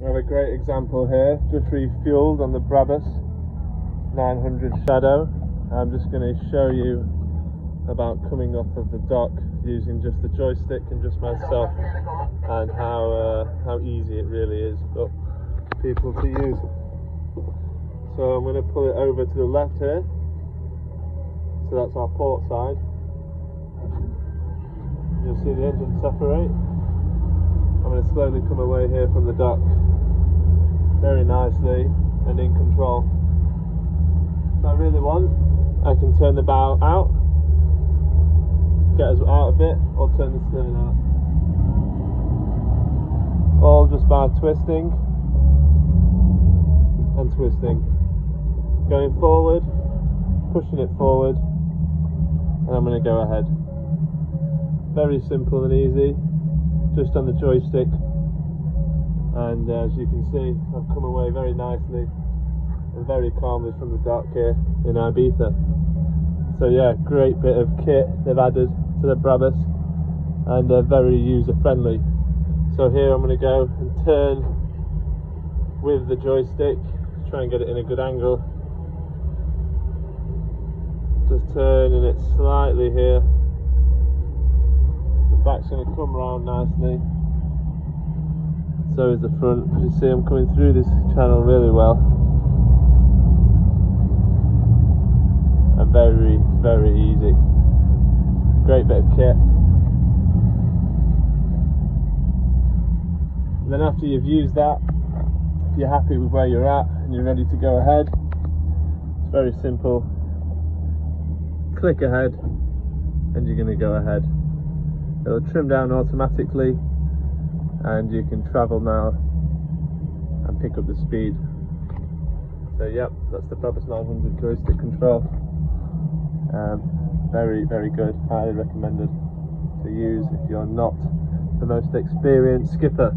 We have a great example here, just refueled on the Brabus 900 Shadow. I'm just going to show you about coming off of the dock using just the joystick and just myself and how uh, how easy it really is for people to use. So I'm going to pull it over to the left here. So that's our port side. You'll see the engine separate. I'm going to slowly come away here from the dock very nicely and in control. If I really want, I can turn the bow out, get us out a bit, or turn the stern out. All just by twisting and twisting. Going forward, pushing it forward, and I'm going to go ahead. Very simple and easy, just on the joystick and uh, as you can see I've come away very nicely and very calmly from the dock here in Ibiza. So yeah great bit of kit they've added to the Brabus and they're very user friendly so here I'm going to go and turn with the joystick try and get it in a good angle. Just turning it slightly here. The back's going to come round nicely so is the front. You see I'm coming through this channel really well. And very, very easy. Great bit of kit. And then after you've used that, if you're happy with where you're at and you're ready to go ahead, it's very simple. Click ahead and you're going to go ahead. It'll trim down automatically and you can travel now and pick up the speed. So yep, that's the Brabus 900 joystick control. Um, very, very good, highly recommended to use if you're not the most experienced skipper.